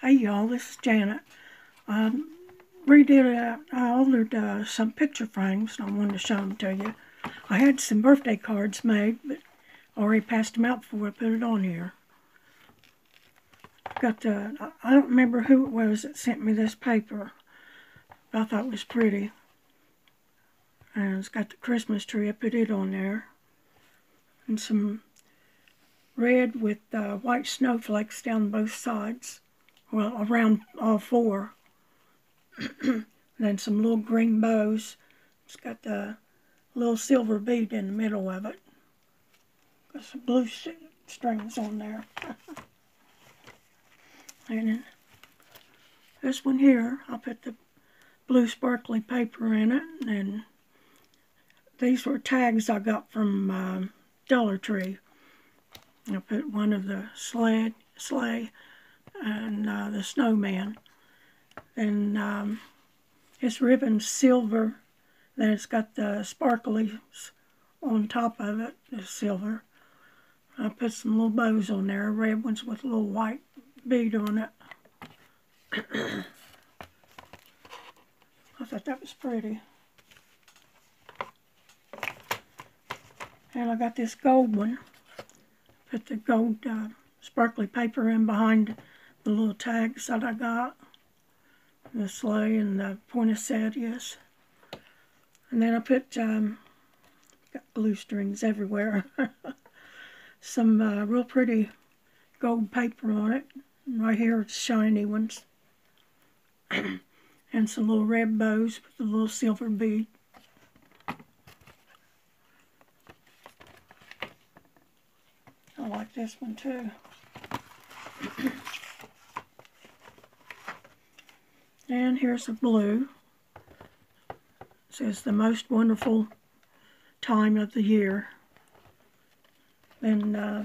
Hey y'all, this is Janet. Um, redid uh, I ordered uh, some picture frames and I wanted to show them to you. I had some birthday cards made, but already passed them out before I put it on here. Got the, I don't remember who it was that sent me this paper. But I thought it was pretty. And it's got the Christmas tree. I put it on there. And some red with uh, white snowflakes down both sides. Well, around all four. then some little green bows. It's got the little silver bead in the middle of it. Got some blue strings on there. and then this one here, I put the blue sparkly paper in it. And these were tags I got from uh, Dollar Tree. I put one of the sled, sleigh and uh, the snowman. And um, it's ribbon silver. Then it's got the sparklies on top of it, the silver. I put some little bows on there, red ones with a little white bead on it. I thought that was pretty. And I got this gold one. Put the gold uh, sparkly paper in behind the little tags that I got. The sleigh and the poinsettias. And then I put, um, got glue strings everywhere. Some uh, real pretty gold paper on it. Right here, shiny ones. and some little red bows with a little silver bead. I like this one too. and here's a blue. It says the most wonderful time of the year. And uh,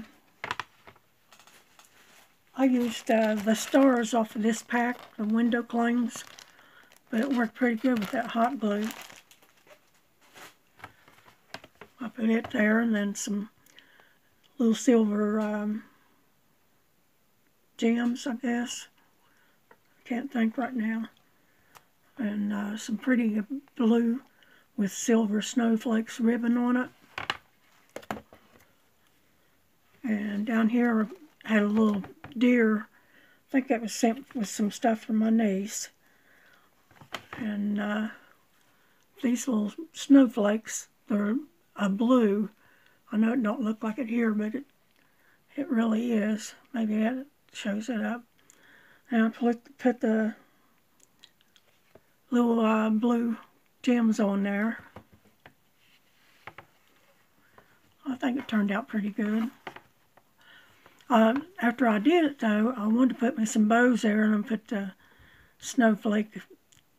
I used uh, the stars off of this pack, the window clings, but it worked pretty good with that hot glue. I put it there and then some little silver um, gems, I guess. Can't think right now. And uh, some pretty blue with silver snowflakes ribbon on it. And down here I had a little deer. I think that was sent with some stuff from my niece. And uh, these little snowflakes, they're a blue. I know it don't look like it here, but it it really is. Maybe that shows it up. And I put, put the little uh, blue gems on there. I think it turned out pretty good. Uh, after I did it though, I wanted to put me some bows there and I put the snowflake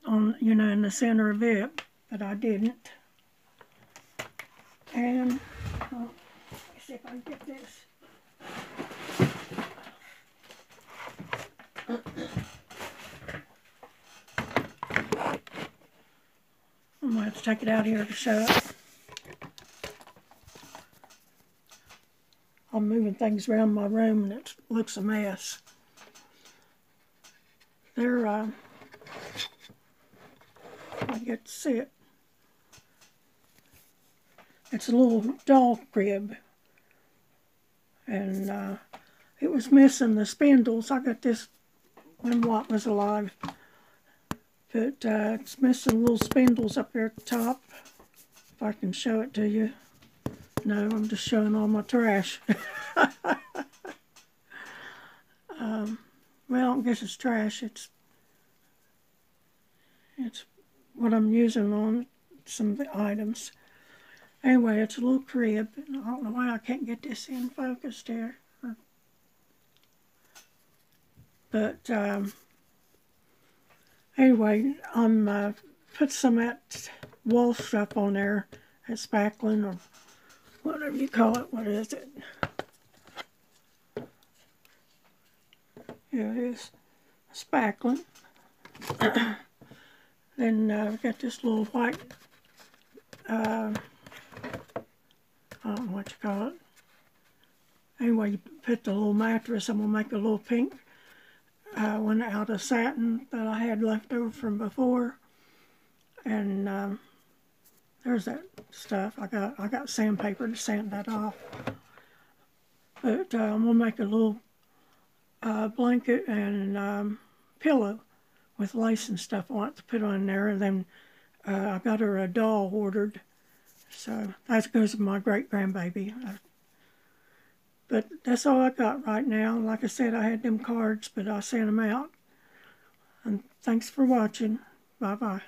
on, you know, in the center of it, but I didn't. And uh, let's see if I can get this. I'm going to have to take it out here to show it. I'm moving things around my room and it looks a mess. There, uh, I get to see it. It's a little doll crib. And uh, it was missing the spindles. I got this when Watt was alive. But uh, it's missing little spindles up here at the top. If I can show it to you. No, I'm just showing all my trash. um, well, I guess it's trash. It's it's what I'm using on some of the items. Anyway, it's a little crib. I don't know why I can't get this in focused here. But um, anyway, I'm uh, put some that wall stuff on there, that spackling or whatever you call it. What is it? Yeah, it is spackling. then uh, I've got this little white, uh, I don't know what you call it. Anyway, you put the little mattress, I'm going to make a little pink uh, went out of satin that I had left over from before, and um, there's that stuff. I got I got sandpaper to sand that off. But uh, I'm gonna make a little uh, blanket and um, pillow with lace and stuff I want to put on there. And then uh, I got her a doll ordered. So that goes with my great grandbaby. But that's all I got right now. Like I said, I had them cards, but I sent them out. And thanks for watching. Bye bye.